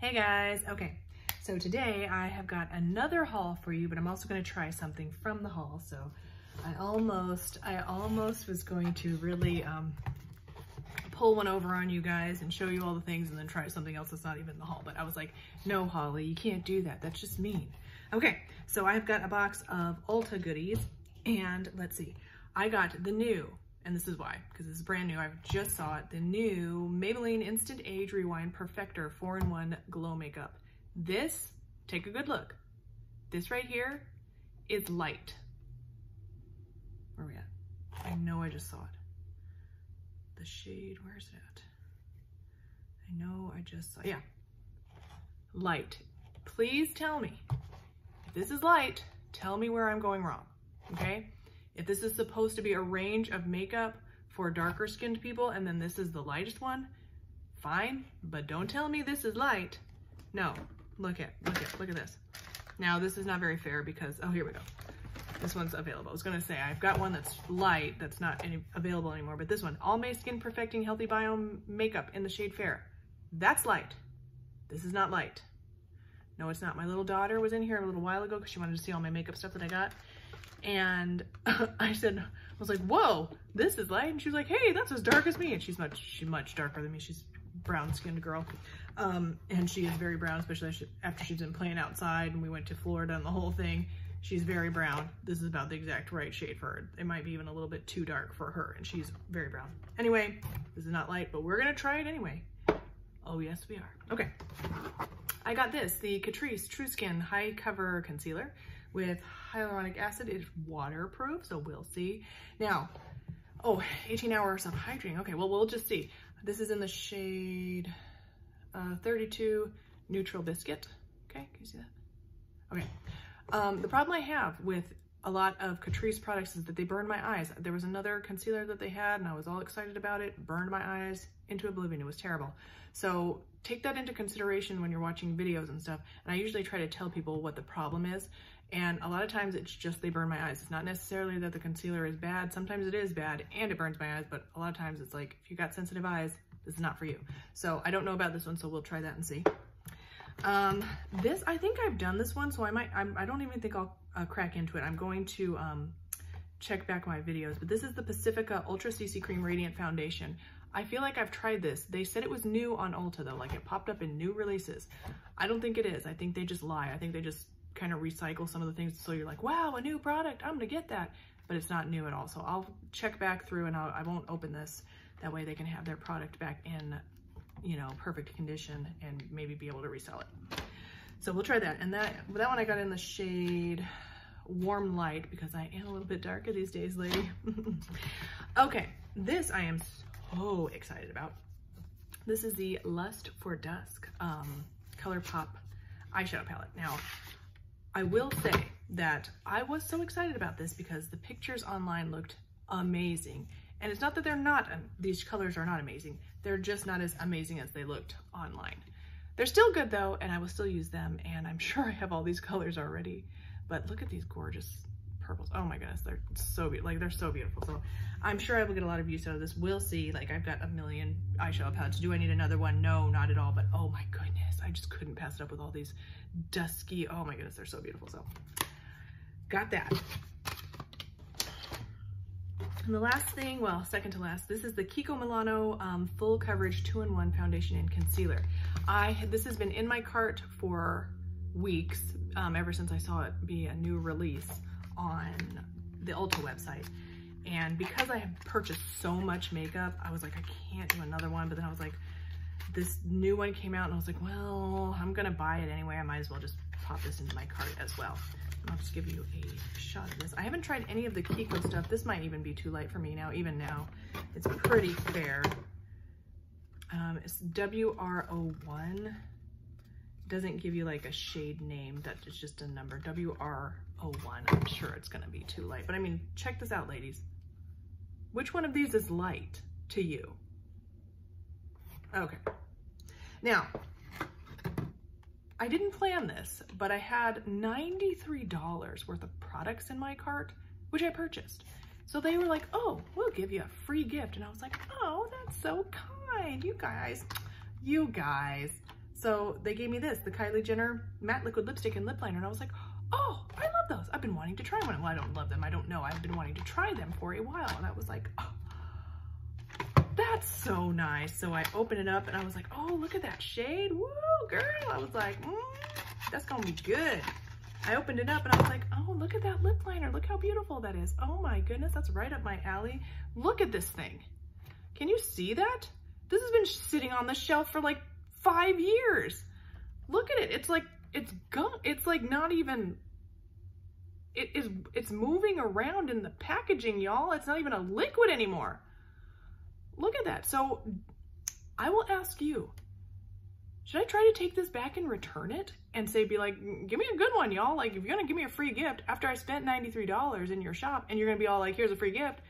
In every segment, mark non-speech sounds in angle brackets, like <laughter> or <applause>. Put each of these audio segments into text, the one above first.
Hey guys, okay. So today I have got another haul for you, but I'm also gonna try something from the haul. So I almost, I almost was going to really um, pull one over on you guys and show you all the things and then try something else that's not even the haul. But I was like, no, Holly, you can't do that. That's just mean. Okay, so I've got a box of Ulta goodies and let's see, I got the new and this is why, because this is brand new. I just saw it. The new Maybelline Instant Age Rewind Perfector 4-in-1 Glow Makeup. This, take a good look. This right here is light. Where are we at? I know I just saw it. The shade, where's it at? I know I just saw, yeah. Light. Please tell me, if this is light, tell me where I'm going wrong, okay? If this is supposed to be a range of makeup for darker skinned people and then this is the lightest one, fine, but don't tell me this is light. No, look at, look at, look at this. Now this is not very fair because, oh, here we go. This one's available. I was gonna say, I've got one that's light, that's not any, available anymore, but this one, Almay Skin Perfecting Healthy Biome Makeup in the shade Fair. That's light. This is not light. No, it's not. My little daughter was in here a little while ago because she wanted to see all my makeup stuff that I got. And <laughs> I said, I was like, whoa, this is light. And she was like, hey, that's as dark as me. And she's much, she's much darker than me. She's brown skinned girl. Um, and she is very brown, especially after she's been playing outside and we went to Florida and the whole thing. She's very brown. This is about the exact right shade for her. It might be even a little bit too dark for her and she's very brown. Anyway, this is not light, but we're gonna try it anyway. Oh yes, we are. Okay. I got this, the Catrice True Skin High Cover Concealer with hyaluronic acid. It's waterproof, so we'll see. Now, oh, 18 hours of hydrating. Okay, well, we'll just see. This is in the shade uh, 32 Neutral Biscuit. Okay, can you see that? Okay. Um, the problem I have with a lot of Catrice products is that they burn my eyes. There was another concealer that they had and I was all excited about it, burned my eyes into oblivion. It was terrible. So take that into consideration when you're watching videos and stuff. And I usually try to tell people what the problem is. And a lot of times it's just they burn my eyes. It's not necessarily that the concealer is bad. Sometimes it is bad and it burns my eyes, but a lot of times it's like, if you got sensitive eyes, this is not for you. So I don't know about this one, so we'll try that and see. Um, this, I think I've done this one, so I might, I'm, I do not even think I'll uh, crack into it. I'm going to um, check back my videos, but this is the Pacifica Ultra CC Cream Radiant Foundation. I feel like I've tried this. They said it was new on Ulta though, like it popped up in new releases. I don't think it is. I think they just lie. I think they just kind of recycle some of the things so you're like, wow, a new product, I'm gonna get that. But it's not new at all. So I'll check back through and I'll, I will not open this. That way they can have their product back in, you know, perfect condition and maybe be able to resell it. So we'll try that. And that, that one I got in the shade Warm Light because I am a little bit darker these days, lady. <laughs> okay, this I am so excited about. This is the Lust for Dusk um, ColourPop eyeshadow palette. Now, I will say that I was so excited about this because the pictures online looked amazing. And it's not that they're not, these colors are not amazing. They're just not as amazing as they looked online. They're still good though, and I will still use them. And I'm <laughs> sure I have all these colors already, but look at these gorgeous purples. Oh my goodness, they're so beautiful. Like they're so beautiful. So I'm sure I will get a lot of use out of this. We'll see. Like I've got a million eyeshadow palettes. Do I need another one? No, not at all. But oh my goodness, I just couldn't pass it up with all these dusky. Oh my goodness, they're so beautiful. So got that. And the last thing, well, second to last, this is the Kiko Milano um, Full Coverage 2-in-1 Foundation and Concealer. I This has been in my cart for weeks, um, ever since I saw it be a new release on the Ulta website. And because I have purchased so much makeup, I was like, I can't do another one. But then I was like, this new one came out and I was like, well, I'm gonna buy it anyway. I might as well just pop this into my cart as well. I'll just give you a shot of this. I haven't tried any of the Kiko stuff. This might even be too light for me now, even now. It's pretty fair. Um, it's WR01. Doesn't give you like a shade name. That is just a number. WR01. I'm sure it's gonna be too light. But I mean, check this out, ladies. Which one of these is light to you? Okay. Now, I didn't plan this, but I had $93 worth of products in my cart, which I purchased. So they were like, oh, we'll give you a free gift. And I was like, oh, that's so kind, you guys, you guys. So they gave me this, the Kylie Jenner matte liquid lipstick and lip liner. And I was like, oh, I love those. I've been wanting to try one. Well, I don't love them. I don't know. I've been wanting to try them for a while. And I was like, oh, that's so nice. So I opened it up and I was like, oh, look at that shade. Woo, girl. I was like, mm, that's to be good. I opened it up and I was like, oh, look at that lip liner. Look how beautiful that is. Oh my goodness, that's right up my alley. Look at this thing. Can you see that? This has been sitting on the shelf for like five years. Look at it. It's like, it's gum. It's like not even, it is, it's moving around in the packaging, y'all. It's not even a liquid anymore. Look at that. So I will ask you, should I try to take this back and return it and say, be like, mm, give me a good one, y'all. Like, if you're gonna give me a free gift after I spent $93 in your shop and you're gonna be all like, here's a free gift,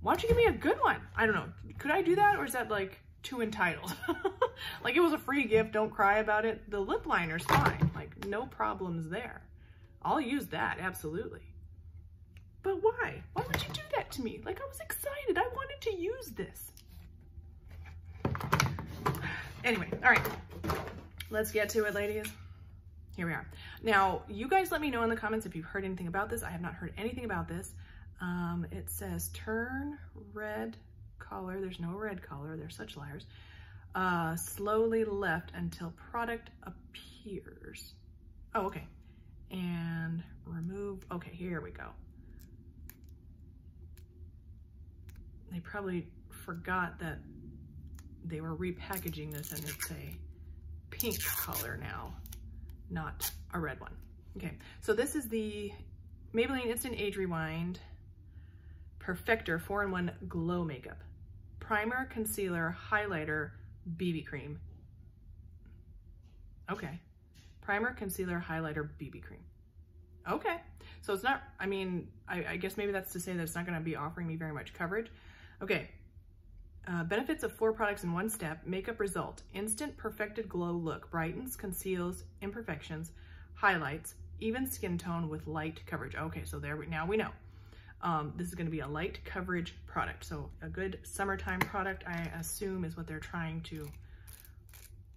why don't you give me a good one? I don't know. Could I do that or is that like too entitled? <laughs> like it was a free gift, don't cry about it. The lip liner's fine, like no problems there. I'll use that, absolutely. But why? Why would you do that to me? Like I was excited, I wanted to use this. Anyway, all right, let's get to it, ladies. Here we are. Now, you guys let me know in the comments if you've heard anything about this. I have not heard anything about this. Um, it says turn red color. There's no red color. They're such liars. Uh, slowly left until product appears. Oh, okay. And remove. Okay, here we go. They probably forgot that they were repackaging this and it's a pink color now, not a red one. Okay, so this is the Maybelline Instant Age Rewind Perfector 4-in-1 Glow Makeup. Primer, concealer, highlighter, BB cream. Okay. Primer, concealer, highlighter, BB cream. Okay. So it's not, I mean, I, I guess maybe that's to say that it's not going to be offering me very much coverage. Okay. Uh, benefits of four products in one step. Makeup result. Instant perfected glow look. Brightens, conceals imperfections, highlights, even skin tone with light coverage. Okay, so there we, now we know. Um, this is gonna be a light coverage product. So a good summertime product, I assume is what they're trying to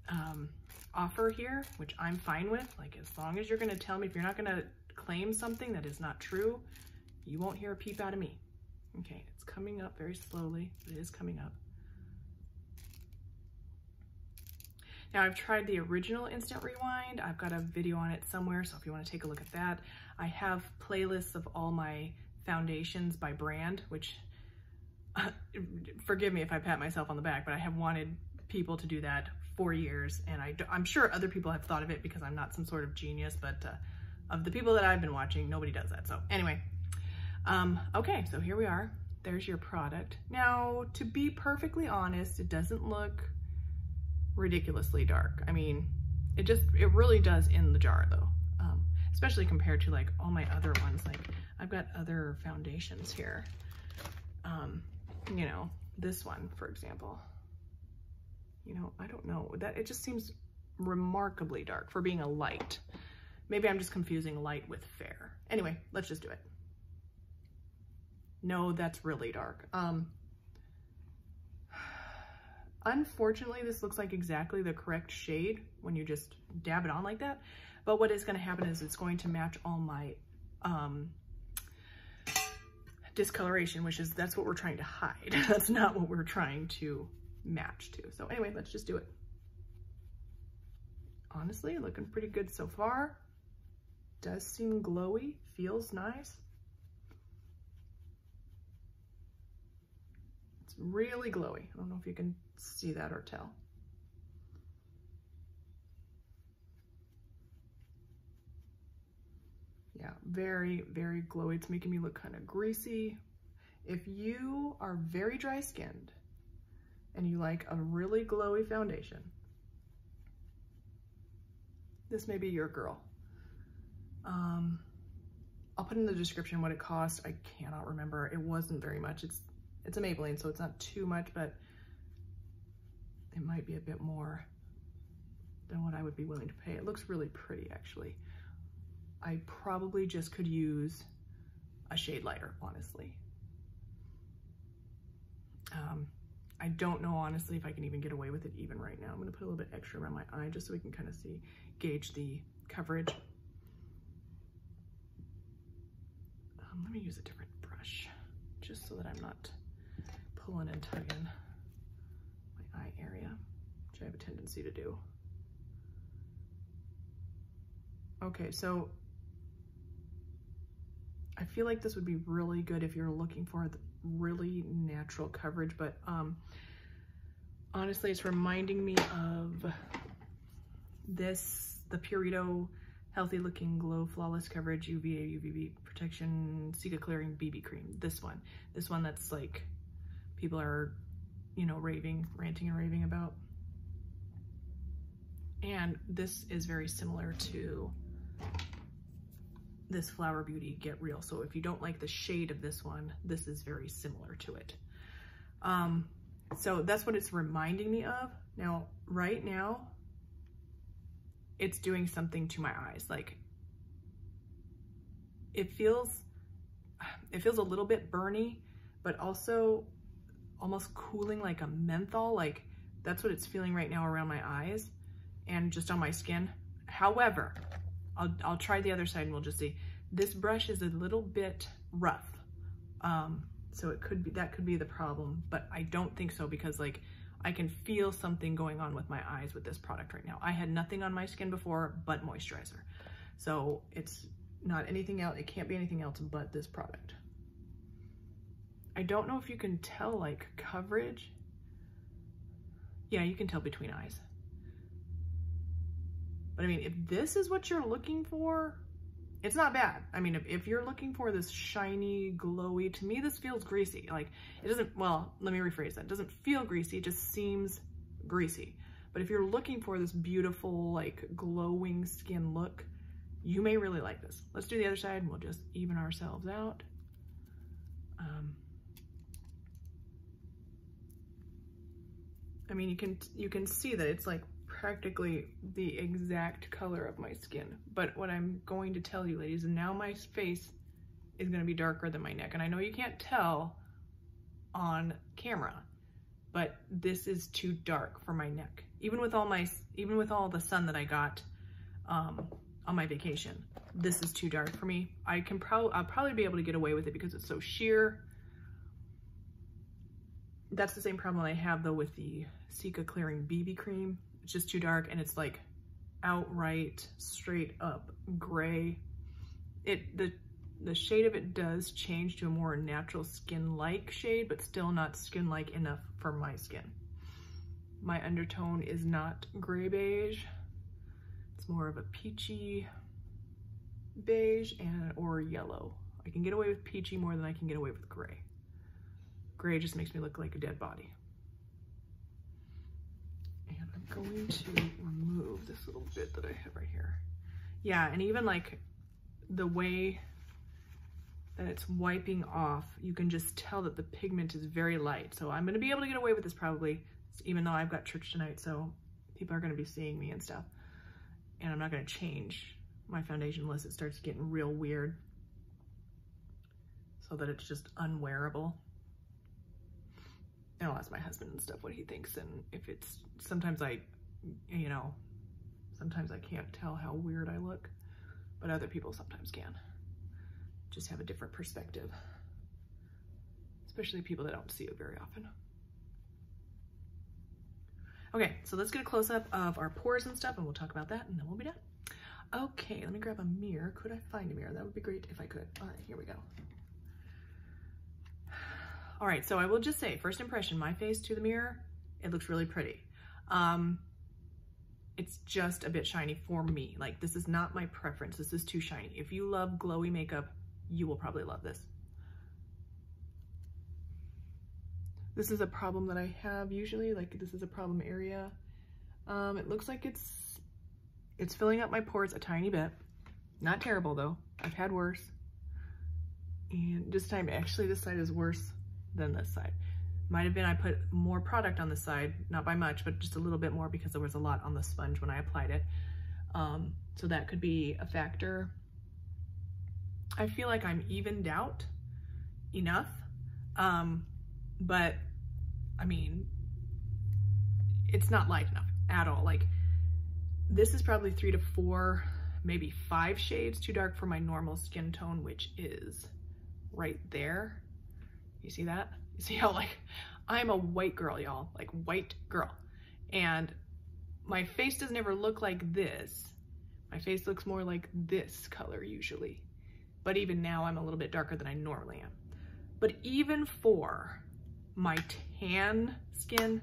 um, offer here, which I'm fine with. Like as long as you're gonna tell me, if you're not gonna claim something that is not true, you won't hear a peep out of me. Okay, it's coming up very slowly, but it is coming up. Now I've tried the original Instant Rewind. I've got a video on it somewhere, so if you wanna take a look at that. I have playlists of all my foundations by brand, which <laughs> forgive me if I pat myself on the back, but I have wanted people to do that for years. And I, I'm sure other people have thought of it because I'm not some sort of genius, but uh, of the people that I've been watching, nobody does that. So anyway, um, okay, so here we are. There's your product. Now, to be perfectly honest, it doesn't look ridiculously dark. I mean, it just, it really does in the jar though, um, especially compared to like all my other ones. Like I've got other foundations here. Um, you know, this one, for example. You know, I don't know that it just seems remarkably dark for being a light. Maybe I'm just confusing light with fair. Anyway, let's just do it. No, that's really dark. Um, unfortunately, this looks like exactly the correct shade when you just dab it on like that. But what is going to happen is it's going to match all my um, discoloration, which is, that's what we're trying to hide. <laughs> that's not what we're trying to match to. So anyway, let's just do it. Honestly, looking pretty good so far. Does seem glowy, feels nice. Really glowy. I don't know if you can see that or tell. Yeah, very, very glowy. It's making me look kind of greasy. If you are very dry skinned and you like a really glowy foundation, this may be your girl. Um, I'll put in the description what it cost. I cannot remember. It wasn't very much. It's it's a Maybelline, so it's not too much, but it might be a bit more than what I would be willing to pay. It looks really pretty, actually. I probably just could use a shade lighter, honestly. Um, I don't know honestly if I can even get away with it even right now. I'm gonna put a little bit extra around my eye just so we can kind of see, gauge the coverage. Um, let me use a different brush just so that I'm not pulling and tugging my eye area, which I have a tendency to do. Okay, so I feel like this would be really good if you're looking for really natural coverage, but um, honestly, it's reminding me of this, the Purito Healthy Looking Glow Flawless Coverage UVA UVB Protection Cica Clearing BB Cream. This one. This one that's like, people are, you know, raving, ranting and raving about. And this is very similar to this Flower Beauty Get Real. So if you don't like the shade of this one, this is very similar to it. Um, so that's what it's reminding me of. Now, right now, it's doing something to my eyes. Like, it feels, it feels a little bit burny, but also almost cooling like a menthol. Like, that's what it's feeling right now around my eyes and just on my skin. However, I'll, I'll try the other side and we'll just see. This brush is a little bit rough. Um, so it could be, that could be the problem, but I don't think so because like I can feel something going on with my eyes with this product right now. I had nothing on my skin before but moisturizer. So it's not anything else. It can't be anything else but this product. I don't know if you can tell like coverage. Yeah, you can tell between eyes. But I mean, if this is what you're looking for, it's not bad. I mean, if, if you're looking for this shiny, glowy, to me, this feels greasy. Like, it doesn't, well, let me rephrase that. It doesn't feel greasy, it just seems greasy. But if you're looking for this beautiful, like, glowing skin look, you may really like this. Let's do the other side and we'll just even ourselves out. Um, I mean, you can, you can see that it's like practically the exact color of my skin. But what I'm going to tell you ladies, now my face is gonna be darker than my neck. And I know you can't tell on camera, but this is too dark for my neck. Even with all my, even with all the sun that I got um, on my vacation, this is too dark for me. I can probably, I'll probably be able to get away with it because it's so sheer. That's the same problem I have though with the Cica Clearing BB Cream. It's just too dark and it's like outright straight up gray. It the the shade of it does change to a more natural skin-like shade, but still not skin-like enough for my skin. My undertone is not gray beige. It's more of a peachy beige and or yellow. I can get away with peachy more than I can get away with gray. Gray just makes me look like a dead body going to remove this little bit that I have right here. Yeah, and even like the way that it's wiping off, you can just tell that the pigment is very light. So I'm gonna be able to get away with this probably, even though I've got church tonight, so people are gonna be seeing me and stuff. And I'm not gonna change my foundation unless it starts getting real weird so that it's just unwearable and I'll ask my husband and stuff what he thinks. And if it's, sometimes I, you know, sometimes I can't tell how weird I look, but other people sometimes can. Just have a different perspective, especially people that don't see it very often. Okay, so let's get a close-up of our pores and stuff and we'll talk about that and then we'll be done. Okay, let me grab a mirror. Could I find a mirror? That would be great if I could. All right, here we go. All right, so I will just say, first impression, my face to the mirror, it looks really pretty. Um, it's just a bit shiny for me. Like this is not my preference. This is too shiny. If you love glowy makeup, you will probably love this. This is a problem that I have usually, like this is a problem area. Um, it looks like it's, it's filling up my pores a tiny bit. Not terrible though. I've had worse. And this time, actually this side is worse than this side. Might have been I put more product on the side, not by much, but just a little bit more because there was a lot on the sponge when I applied it. Um, so that could be a factor. I feel like I'm evened out enough, um, but I mean, it's not light enough at all. Like this is probably three to four, maybe five shades too dark for my normal skin tone, which is right there. You see that? You see how like, I'm a white girl, y'all, like white girl. And my face doesn't ever look like this. My face looks more like this color usually. But even now I'm a little bit darker than I normally am. But even for my tan skin,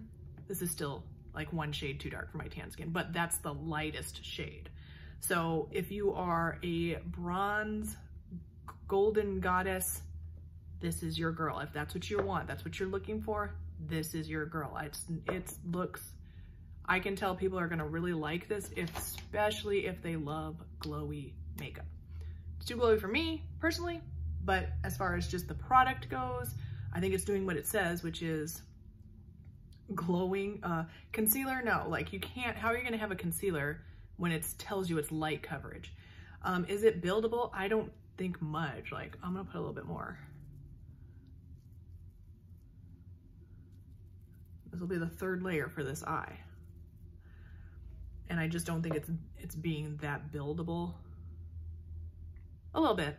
this is still like one shade too dark for my tan skin, but that's the lightest shade. So if you are a bronze golden goddess, this is your girl. If that's what you want, that's what you're looking for, this is your girl. It's, it looks, I can tell people are gonna really like this, especially if they love glowy makeup. It's too glowy for me, personally, but as far as just the product goes, I think it's doing what it says, which is glowing. Uh, concealer, no, like you can't, how are you gonna have a concealer when it tells you it's light coverage? Um, is it buildable? I don't think much. Like I'm gonna put a little bit more. This will be the third layer for this eye. And I just don't think it's it's being that buildable. A little bit,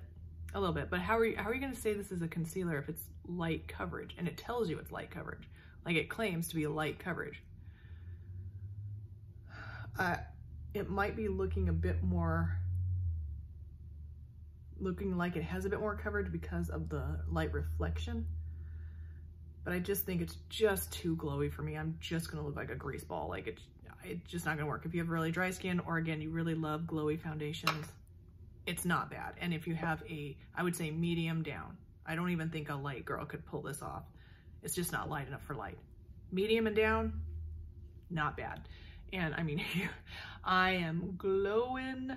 a little bit. But how are you how are you gonna say this is a concealer if it's light coverage and it tells you it's light coverage? Like it claims to be light coverage. Uh, it might be looking a bit more, looking like it has a bit more coverage because of the light reflection. But I just think it's just too glowy for me. I'm just gonna look like a grease ball. Like it's, it's just not gonna work. If you have really dry skin or again, you really love glowy foundations, it's not bad. And if you have a, I would say medium down, I don't even think a light girl could pull this off. It's just not light enough for light. Medium and down, not bad. And I mean, <laughs> I am glowing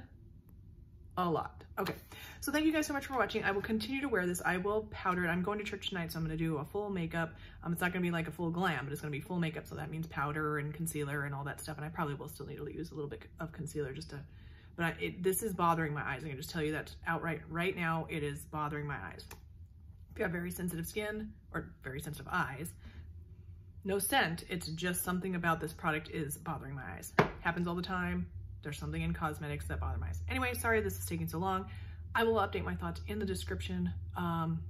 a lot. Okay, so thank you guys so much for watching. I will continue to wear this. I will powder it. I'm going to church tonight, so I'm gonna do a full makeup. Um, it's not gonna be like a full glam, but it's gonna be full makeup, so that means powder and concealer and all that stuff. And I probably will still need to use a little bit of concealer just to, but I, it, this is bothering my eyes. I can just tell you that outright right now, it is bothering my eyes. If you have very sensitive skin or very sensitive eyes, no scent, it's just something about this product is bothering my eyes. Happens all the time. There's something in cosmetics that bother my eyes. Anyway, sorry this is taking so long. I will update my thoughts in the description. Um,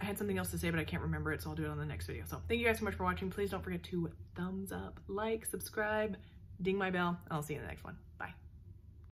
I had something else to say, but I can't remember it, so I'll do it on the next video. So thank you guys so much for watching. Please don't forget to thumbs up, like, subscribe, ding my bell, and I'll see you in the next one.